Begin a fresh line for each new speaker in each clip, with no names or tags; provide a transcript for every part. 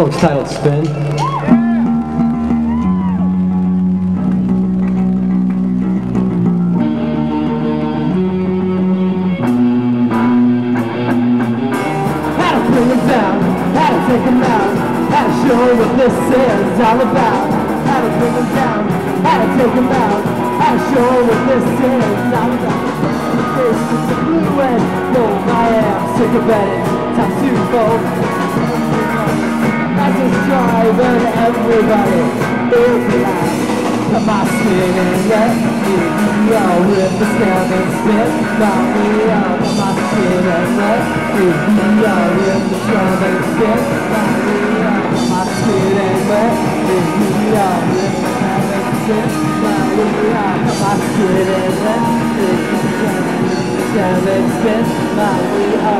Song's titled Spin.
How to bring them down, how to take them out, how to show what this is all about. How to bring them down, how to take them out, how to show what this is all about. Face is the blue and gold, I am sick of it, time to fold. Everybody, feels alive. Come on, and let me go with the scam and spin by me out. Come on, spin and let me go with the scam and spin by me out. Come on, spin and let me go with the and by me out. And let me go with the and by me out.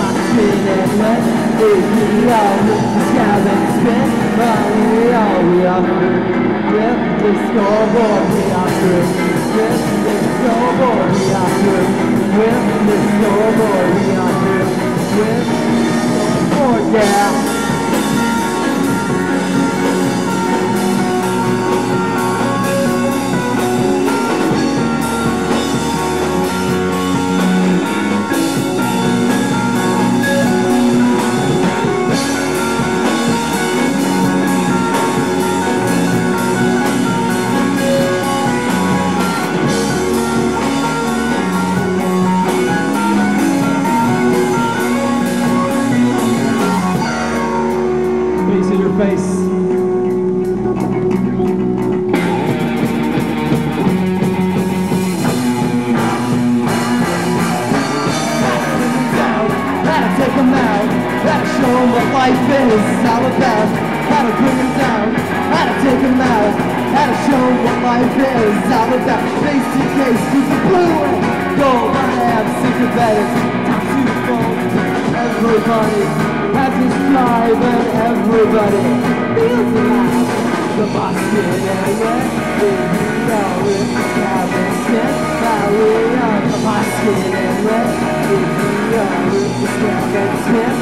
scoreboard. We are through. Rip the scoreboard. We are through. Rip the scoreboard. To show what life is all about. How to bring them down, how to take them out, how to show what life is all about. Face to case with the blue and gold. I am sick of it. Time to. Everybody has this drive and everybody feels alive. The Boston area, we know it. Cabin skin, now we are the Boston area. Know it. The cabin skin,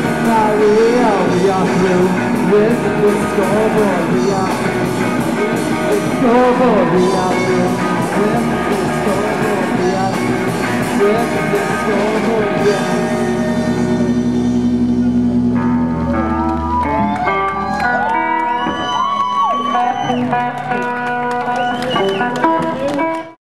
we are. Through with the scoreboard. We are through with the scoreboard. We are through with the scoreboard. We are through with the scoreboard.